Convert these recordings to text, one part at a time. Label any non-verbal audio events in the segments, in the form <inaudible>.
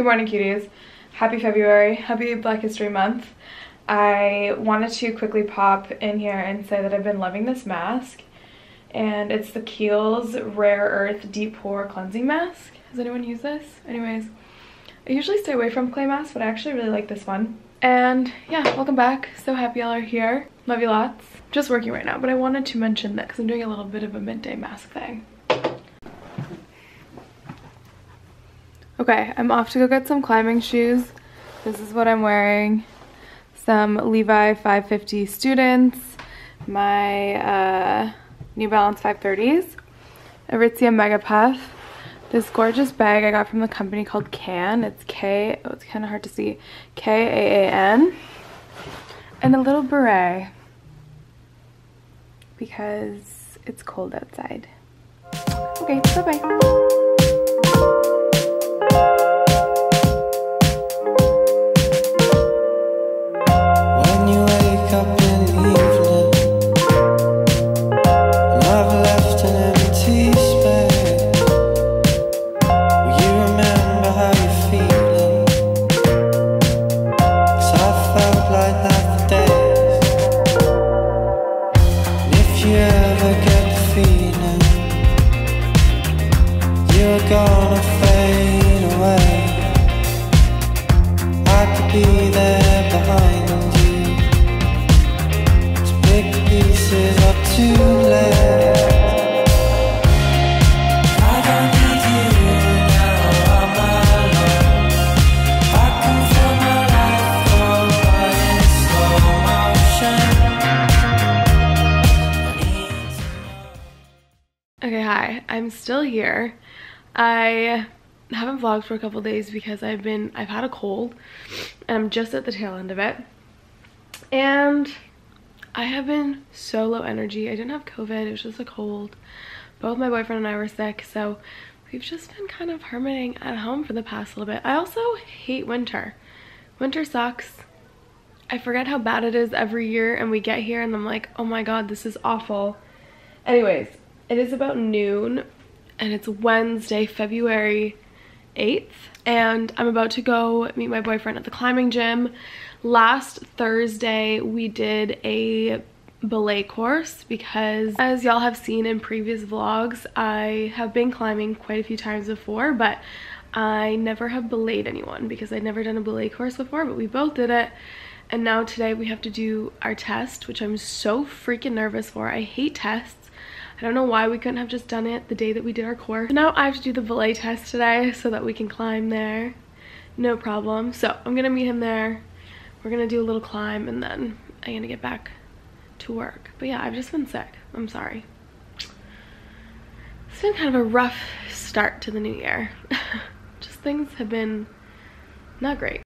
Good morning, cuties. Happy February. Happy Black History Month. I wanted to quickly pop in here and say that I've been loving this mask. And it's the Kiehl's Rare Earth Deep Pore Cleansing Mask. Has anyone used this? Anyways, I usually stay away from clay masks, but I actually really like this one. And yeah, welcome back. So happy y'all are here. Love you lots. Just working right now, but I wanted to mention that because I'm doing a little bit of a midday mask thing. Okay, I'm off to go get some climbing shoes. This is what I'm wearing. Some Levi 550 students, my uh, New Balance 530s, Aritzia Mega Puff, this gorgeous bag I got from the company called Can. It's K, oh, it's kind of hard to see, K-A-A-N, and a little beret because it's cold outside. Okay, bye-bye. I'm still here. I haven't vlogged for a couple days because I've been, I've had a cold and I'm just at the tail end of it. And I have been so low energy. I didn't have COVID, it was just a cold. Both my boyfriend and I were sick, so we've just been kind of hermiting at home for the past little bit. I also hate winter. Winter sucks. I forget how bad it is every year and we get here and I'm like, oh my god, this is awful. Anyways, it is about noon and it's Wednesday, February 8th. And I'm about to go meet my boyfriend at the climbing gym. Last Thursday, we did a belay course because as y'all have seen in previous vlogs, I have been climbing quite a few times before, but I never have belayed anyone because I'd never done a belay course before, but we both did it. And now today we have to do our test, which I'm so freaking nervous for. I hate tests. I don't know why we couldn't have just done it the day that we did our course. Now I have to do the belay test today so that we can climb there. No problem. So I'm gonna meet him there. We're gonna do a little climb and then I'm gonna get back to work. But yeah, I've just been sick. I'm sorry. It's been kind of a rough start to the new year. <laughs> just things have been not great.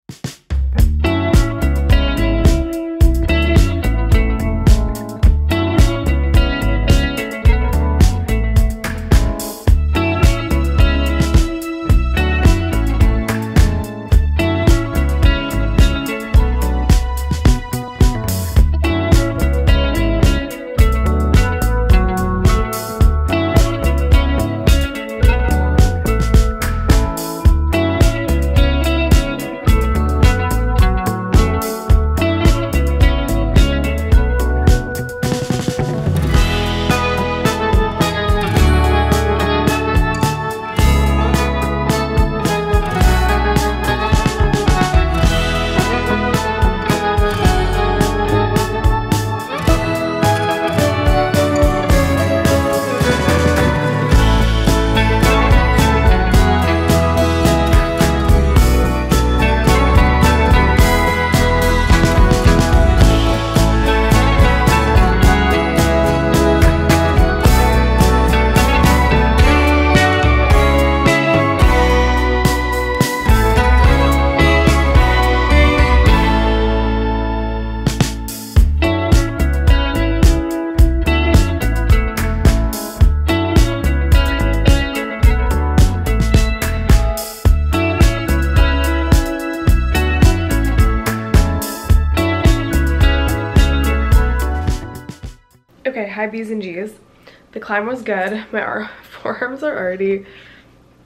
Climb was good. <laughs> My <laughs> forearms are already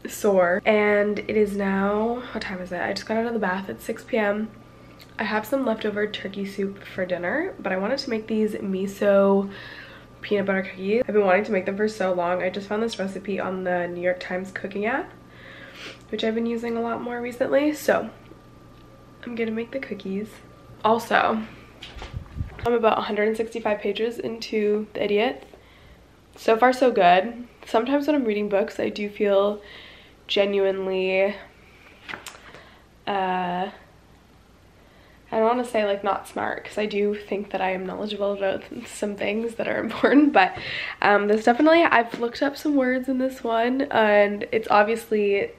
sore and it is now, what time is it? I just got out of the bath at 6 p.m. I have some leftover turkey soup for dinner, but I wanted to make these miso peanut butter cookies. I've been wanting to make them for so long. I just found this recipe on the New York Times cooking app, which I've been using a lot more recently. So I'm gonna make the cookies. Also, I'm about 165 pages into The Idiot. So far so good. Sometimes when I'm reading books, I do feel genuinely uh, I don't want to say like not smart because I do think that I am knowledgeable about <laughs> some things that are <laughs> important but um, definitely I've looked up some words in this one and it's obviously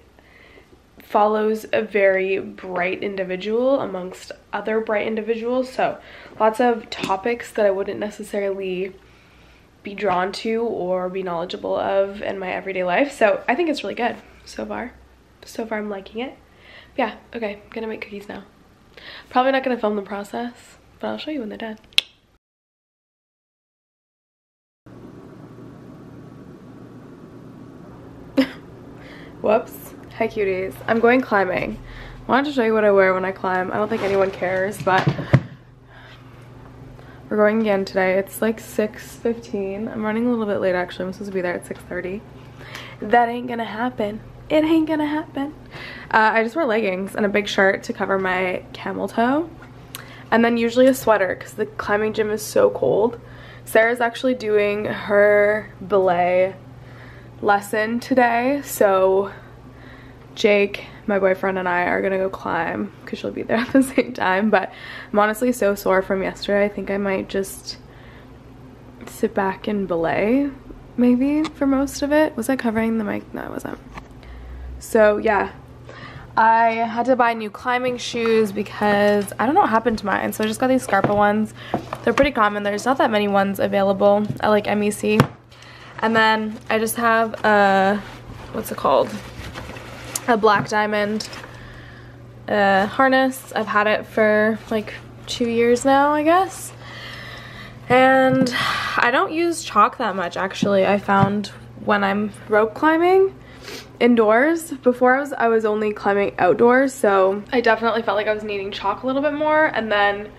follows a very bright individual amongst other bright individuals so lots of topics that I wouldn't necessarily be drawn to or be knowledgeable of in my everyday life so I think it's really good so far so far I'm liking it yeah okay I'm gonna make cookies now Probably not to film the process, but I'll show you when they're done. <laughs> Whoops. Hi cuties. I'm going climbing. I wanted to show you what I wear when I climb. I don't think anyone cares, but we're going again today. It's like 6.15. I'm running a little bit late actually. I'm supposed to be there at 6.30. That ain't gonna happen it ain't gonna happen. Uh, I just wear leggings and a big shirt to cover my camel toe. And then usually a sweater because the climbing gym is so cold. Sarah's actually doing her belay lesson today. So Jake, my boyfriend, and I are gonna go climb because she'll be there <laughs> at the same time. But I'm honestly so sore from yesterday. I think I might just sit back and belay maybe for most of it. Was I covering the mic? No, I wasn't. So yeah, I had to buy new climbing shoes because I don't know what happened to mine. So I just got these Scarpa ones. They're pretty common. There's not that many ones available at like MEC. And then I just have a, what's it called? A black diamond uh, harness. I've had it for like two years now, I guess. And I don't use chalk that much actually. I found when I'm rope climbing indoors. Before I was I was only climbing outdoors, so I definitely felt like I was needing chalk a little bit more and then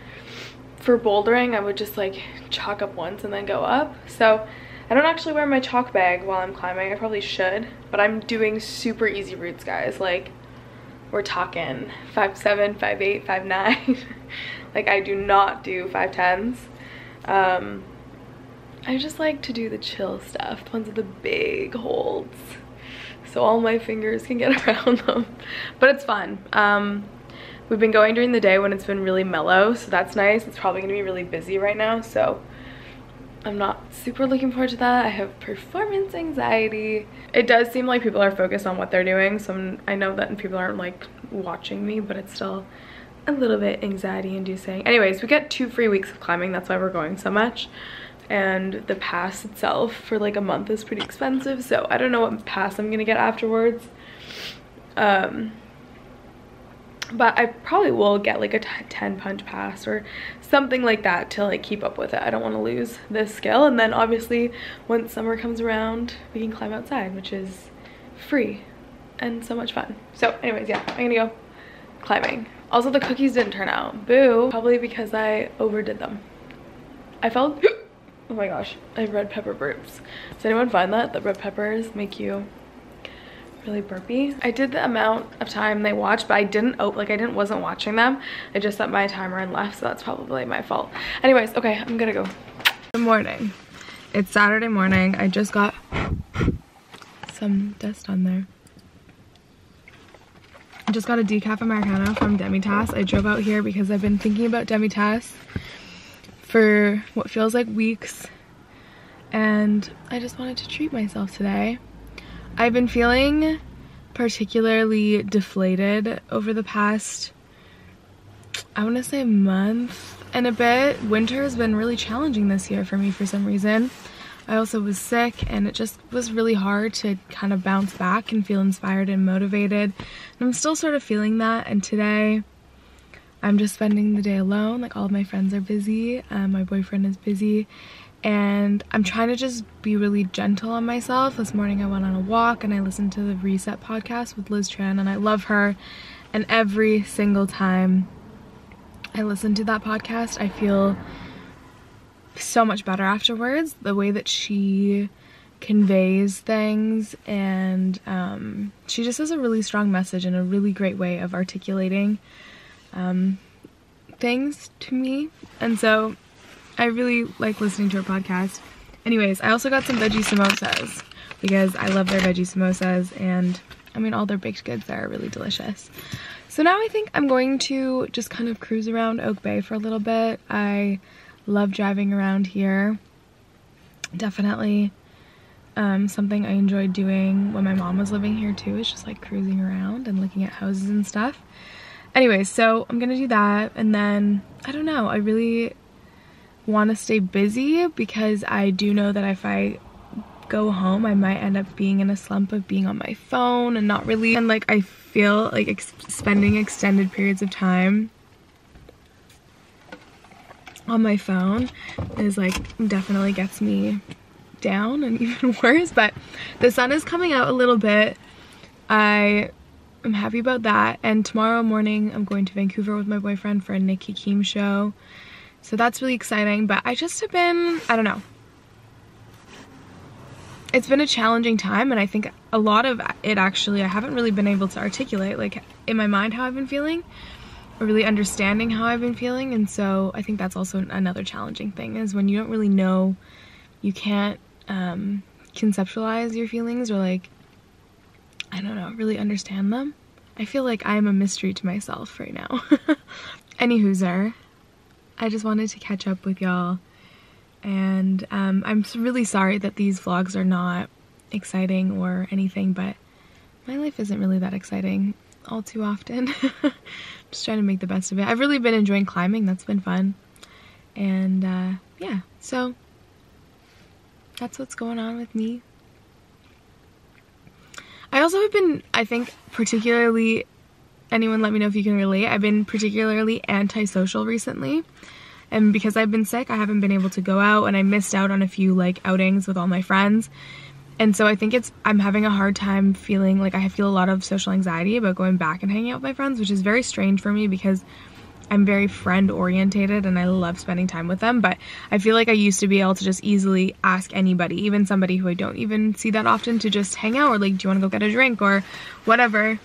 for bouldering I would just like chalk up once and then go up. So I don't actually wear my chalk bag while I'm climbing. I probably should, but I'm doing super easy routes, guys. Like we're talking 5'7", 5'8", 5'9". like I do not do 5'10". Um, I just like to do the chill stuff, the ones with the big holds so all my fingers can get <laughs> around them. But it's fun. Um, we've been going during the day when it's been really mellow, so that's nice. It's probably gonna be really busy right now, so I'm not super looking forward to that. I have performance anxiety. It does seem like people are focused on what they're doing, so I'm, i know that people aren't like watching me, but it's still a little bit anxiety inducing. Anyways, we get two free weeks of climbing. That's why we're going so much and the pass itself for like a month is pretty expensive so I don't know what pass I'm gonna get afterwards um but I probably will get like a 10 punch pass or something like that to like keep up with it. I don't want to lose this skill and then obviously once summer comes around we can climb outside which is free and so much fun. So anyways yeah I'm gonna go climbing. Also the cookies didn't turn out. Boo. Probably because I overdid them. I felt <gasps> Oh my gosh, I have red pepper burps. Does anyone find that? That red peppers make you really burpy. I did the amount of time they watched, but I didn't, oh, like I didn't, wasn't watching them. I just set my timer and left, so that's probably my fault. Anyways, okay, I'm gonna go. Good morning. It's Saturday morning. I just got some dust on there. I just got a decaf Americano from Demi-Tasse. I drove out here because I've been thinking about Demi-Tasse for what feels like weeks and I just wanted to treat myself today. I've been feeling particularly deflated over the past, I want to say month and a bit. Winter has been really challenging this year for me for some reason. I also was sick and it just was really hard to kind of bounce back and feel inspired and motivated. And I'm still sort of feeling that and today I'm just spending the day alone. Like all of my friends are busy. Um, my boyfriend is busy and I'm trying to just be really gentle on myself. This morning I went on a walk and I listened to the Reset podcast with Liz Tran and I love her and every single time I listen to that podcast, I feel so much better afterwards. The way that she conveys things and um, she just has a really strong message and a really great way of articulating um, things to me. And so I really like listening to her podcast. Anyways, I also got some veggie samosas because I love their veggie samosas and I mean all their baked goods are really delicious. So now I think I'm going to just kind of cruise around Oak Bay for a little bit. I love driving around here. Definitely um, something I enjoyed doing when my mom was living here too is just like cruising around and looking at houses and stuff. Anyways, so I'm gonna do that and then I don't know, I really want to stay busy because I do know that if I go home I might end up being in a slump of being on my phone and not really and like I feel like ex spending extended periods of time on my phone is like definitely gets me down and <laughs> even worse but the sun is coming out a little bit. I am happy about that. And tomorrow morning I'm going to Vancouver with my boyfriend for a Nick Hakim show so that's really exciting but I just have been I don't know. It's been a challenging time and I think a lot of it actually I haven't really been able to articulate like in my mind how I've been feeling or really understanding how I've been feeling and so I think that's also another challenging thing is when you don't really know you can't um, conceptualize your feelings or like I don't know really understand them. I feel like I'm a mystery to myself right now. <laughs> Any hooser I just wanted to catch up with y'all. And um, I'm really sorry that these vlogs are not exciting or anything but my life isn't really that exciting all too often. <laughs> Just trying to make the best of it. I've really been enjoying climbing. That's been fun. And uh, yeah. So that's what's going on with me. I also have been I think particularly anyone let me know if you can relate. I've been particularly antisocial recently. And because I've been sick I haven't been able to go out and I missed out on a few like outings with all my friends. And so I think it's I'm having a hard time feeling like I feel a lot of social anxiety about going back and hanging out with my friends which is very strange for me because I'm very friend orientated and I love spending time with them. But I feel like I used to be able to just easily ask anybody even somebody who I don't even see that often to just hang out or like do you want to go get a drink? or whatever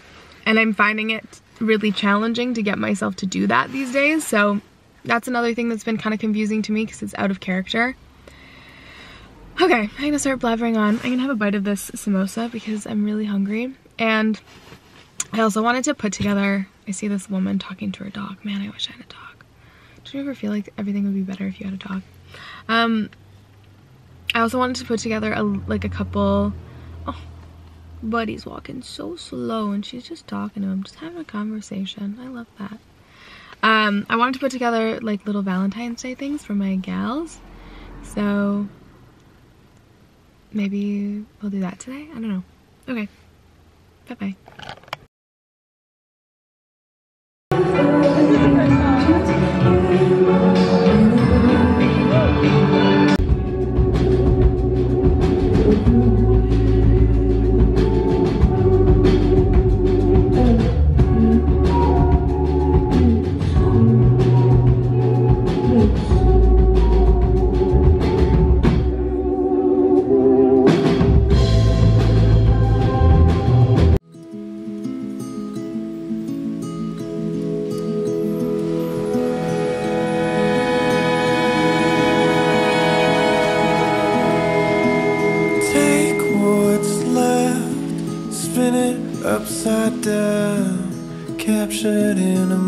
and I'm finding it really challenging to get myself to do that these days so that's another thing that's been kind of confusing to me because it's out of character. Okay, I'm gonna start blabbering on. I'm gonna have a bite of this samosa because I'm really hungry. And I also wanted to put together, I see this woman talking to her dog. Man, I wish I had a dog. Do you ever feel like everything would be better if you had a dog? Um, I also wanted to put together a, like a couple, oh, Buddy's walking so slow and she's just talking to him, just having a conversation. I love that. Um, I wanted to put together like little Valentine's Day things for my gals. So maybe we'll do that today. I don't know. Okay. Bye-bye. Upside down, captured in a.